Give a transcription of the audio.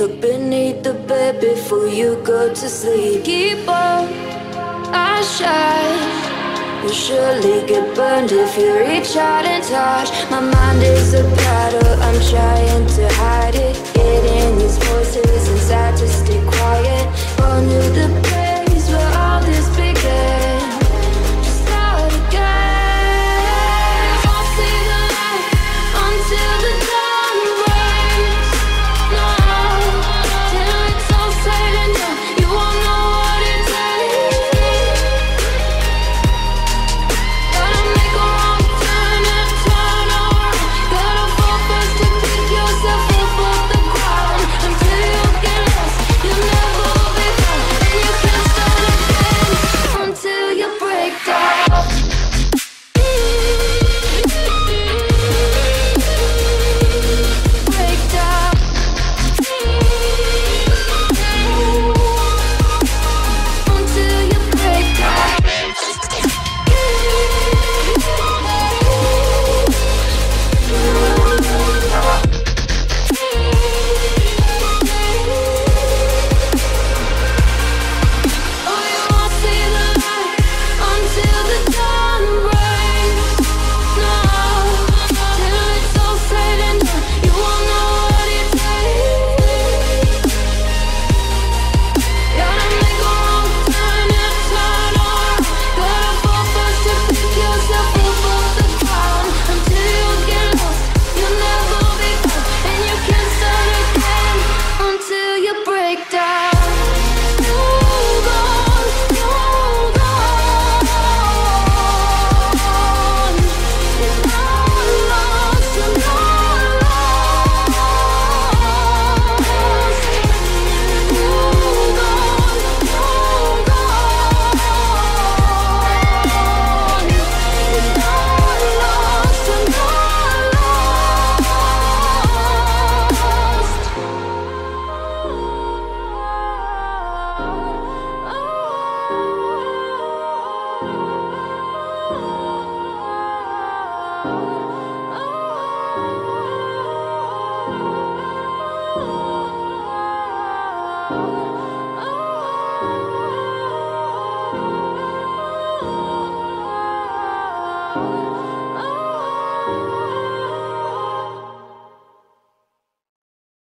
Look beneath the bed before you go to sleep. Keep on, I shine. You'll surely get burned if you reach out and touch. My mind is a battle, I'm trying to hide it. Getting these voices